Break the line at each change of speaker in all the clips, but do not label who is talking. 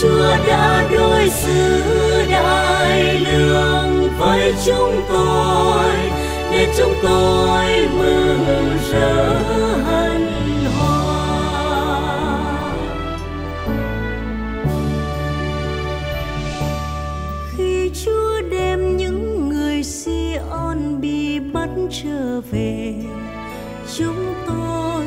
Chúa đã đối xử đại lượng với chúng tôi, để chúng tôi mừng rỡ hân hoan.
Khi Chúa đem những người Sion bị bắt trở về, chúng tôi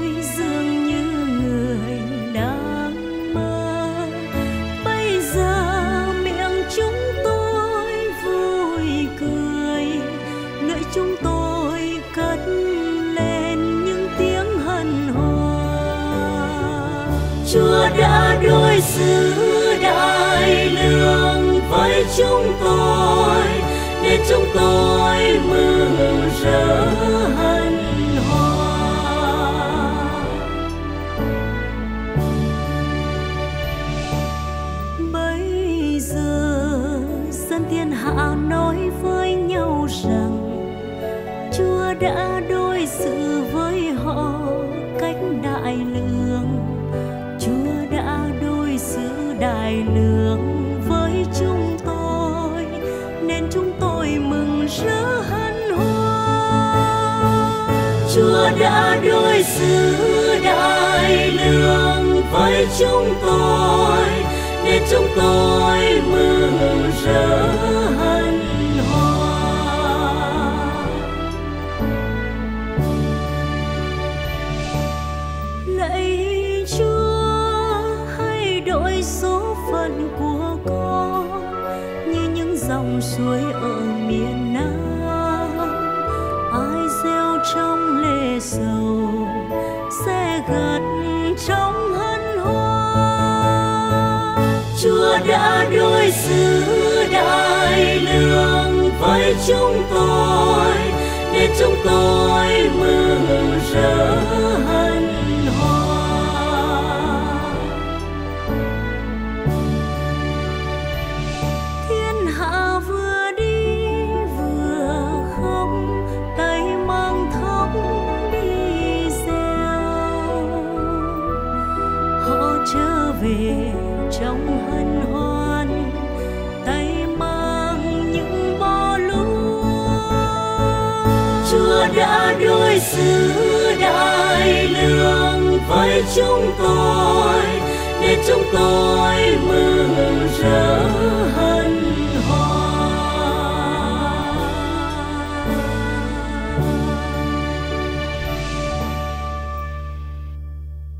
đã đối xử đại lượng với chúng tôi, để chúng tôi mừng rỡ hân hoan.
Bây giờ, dân thiên hạ nói với nhau rằng, chúa đã đối xử với họ cách đại lượng đại lượng với chúng tôi, nên chúng tôi mừng rỡ hân hoan.
Chúa đã đối xử đại lượng với chúng tôi, nên chúng tôi mừng rỡ hân hoan.
Lạy số phận của con như những dòng suối ở miền nam. Ai gieo trong lệ sầu sẽ gặt trong hân hoan.
Chúa đã đối xử đại lương với chúng tôi, để chúng tôi mừng
trong hân hoan, tay mang những bó lúa.
Chúa đã đối xử đại lượng với chúng tôi, để chúng tôi mừng rỡ.